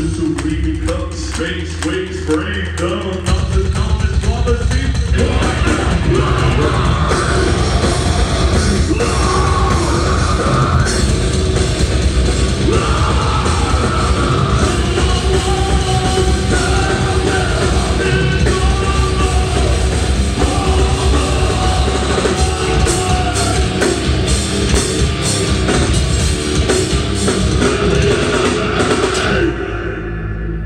until we become space waves breakdown.